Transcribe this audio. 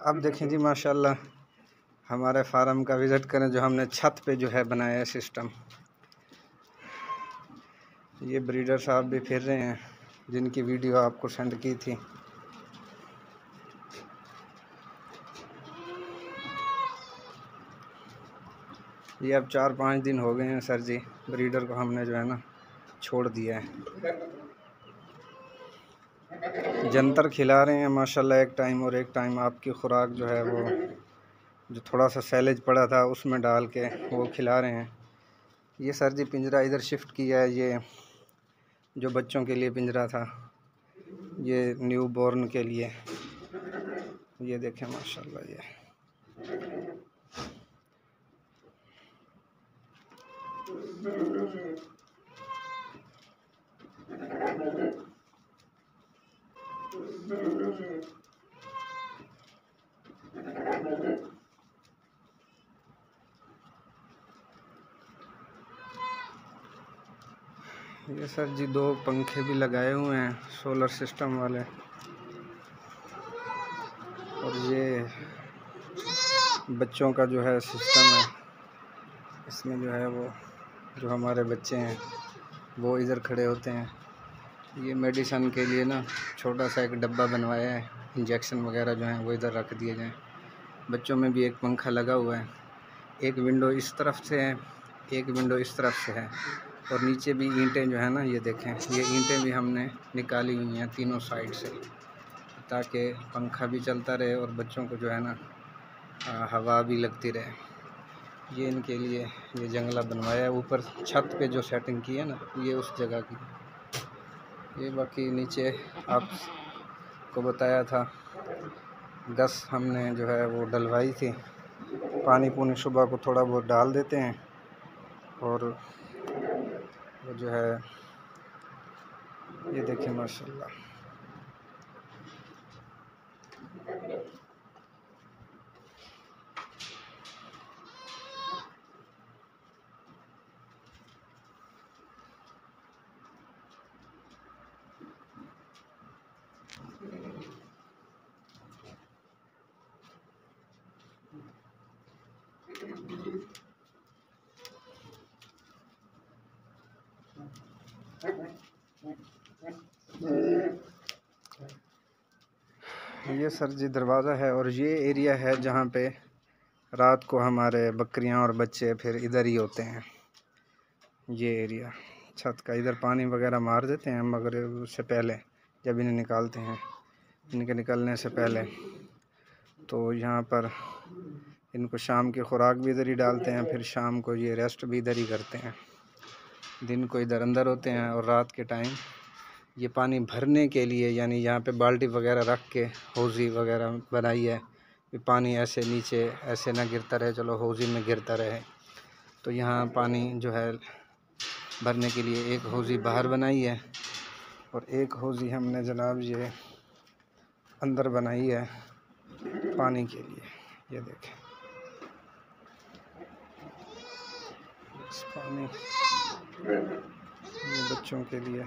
अब देखें जी, माशाल्लाह, हमारे फार्म का विज़िट करें जो हमने छत पे जो है बनाया है सिस्टम। ये ब्रीडर साहब भी फिर रहे हैं, जिनकी वीडियो आपको सेंड की थी। ये अब चार पाँच दिन हो गए हैं, सर जी, ब्रीडर को हमने जो है ना छोड़ दिया है। जंतर खिला रहे हैं, माशाल्लाह, एक टाइम और एक टाइम आपकी खुराक जो है वो, जो थोड़ा सा सैलेज पड़ा था, उसमें डाल के वो खिला रहे हैं। ये सर जी पिंजरा इधर शिफ्ट किया है, ये जो बच्चों के लिए पिंजरा था, ये न्यू बॉर्न के लिए। ये देखें, माशाल्लाह, ये। ये सर जी दो पंखे भी लगाए हुए हैं सोलर सिस्टम वाले। और ये बच्चों का जो है सिस्टम है, इसमें जो है वो, जो हमारे बच्चे हैं, वो इधर खड़े होते हैं। ये मेडिसन के लिए ना छोटा सा एक डब्बा बनवाया है, इंजेक्शन वगैरह जो हैं वो इधर रख दिए जाएँ। बच्चों में भी एक पंखा लगा हुआ है, एक विंडो इस तरफ़ से है, एक विंडो इस तरफ़ से है, और नीचे भी ईंटें जो है ना, ये देखें, ये ईंटें भी हमने निकाली हुई हैं तीनों साइड से, ताकि पंखा भी चलता रहे और बच्चों को जो है ना हवा भी लगती रहे। ये इनके लिए ये जंगला बनवाया है, ऊपर छत पे जो सेटिंग की है ना, ये उस जगह की। ये बाकी नीचे आपको बताया था, गस हमने जो है वो डलवाई थी। पानी पुनी सुबह को थोड़ा बहुत डाल देते हैं और वो जो है, ये देखिए माशाल्लाह। ये सर जी दरवाज़ा है और ये एरिया है जहाँ पे रात को हमारे बकरियाँ और बच्चे फिर इधर ही होते हैं। ये एरिया छत का। इधर पानी वगैरह मार देते हैं मगर उससे पहले जब इन्हें निकालते हैं, इनके निकलने से पहले तो यहाँ पर इनको शाम की खुराक भी इधर ही डालते हैं, फिर शाम को ये रेस्ट भी इधर ही करते हैं। दिन को इधर अंदर होते हैं और रात के टाइम ये पानी भरने के लिए, यानी यहाँ पे बाल्टी वगैरह रख के हौज़ी वगैरह बनाई है कि पानी ऐसे नीचे, ऐसे ना गिरता रहे, चलो हौज़ी में गिरता रहे। तो यहाँ पानी जो है भरने के लिए एक हौज़ी बाहर बनाई है और एक हौज़ी हमने जनाब ये अंदर बनाई है पानी के लिए। ये देखें। पानी। ये बच्चों के लिए।